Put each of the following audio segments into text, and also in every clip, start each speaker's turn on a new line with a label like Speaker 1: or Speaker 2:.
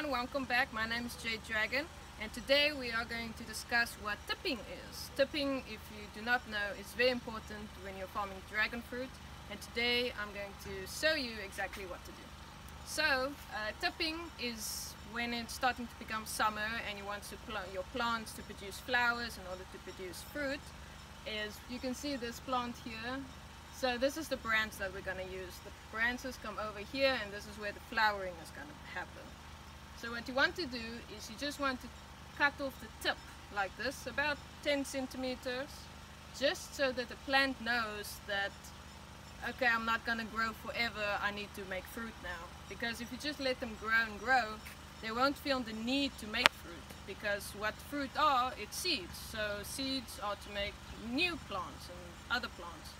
Speaker 1: everyone, welcome back. My name is Jade Dragon and today we are going to discuss what tipping is. Tipping, if you do not know, is very important when you're farming dragon fruit and today I'm going to show you exactly what to do. So, uh, tipping is when it's starting to become summer and you want to pl your plants to produce flowers in order to produce fruit is you can see this plant here so this is the branch that we're going to use. The branches come over here and this is where the flowering is going to happen. So what you want to do is you just want to cut off the tip like this, about 10 centimeters, just so that the plant knows that okay, I'm not going to grow forever, I need to make fruit now. Because if you just let them grow and grow, they won't feel the need to make fruit. Because what fruit are, it's seeds. So seeds are to make new plants and other plants.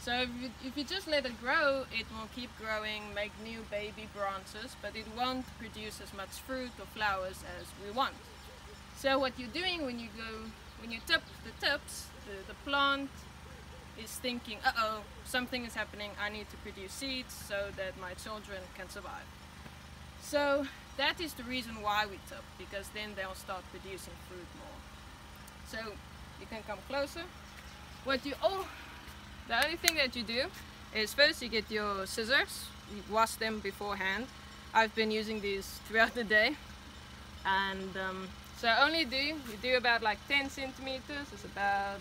Speaker 1: So if you, if you just let it grow, it will keep growing, make new baby branches, but it won't produce as much fruit or flowers as we want. So what you're doing when you go, when you tip the tips, the, the plant is thinking, uh-oh, something is happening, I need to produce seeds so that my children can survive. So that is the reason why we tip, because then they'll start producing fruit more. So you can come closer. What you oh the only thing that you do is first you get your scissors, you wash them beforehand. I've been using these throughout the day. And um, so only do, you do about like 10 centimeters, it's about,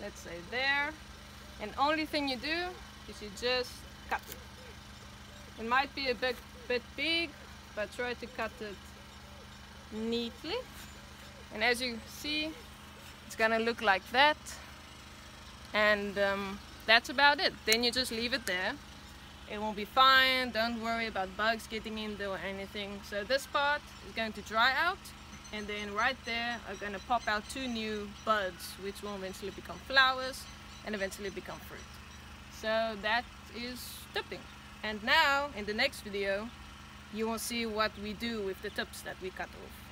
Speaker 1: let's say there. And only thing you do is you just cut it. It might be a bit, bit big, but try to cut it neatly. And as you see, it's gonna look like that and um, that's about it. Then you just leave it there. It will be fine. Don't worry about bugs getting in there or anything. So this part is going to dry out and then right there are going to pop out two new buds which will eventually become flowers and eventually become fruit. So that is tipping. And now in the next video you will see what we do with the tips that we cut off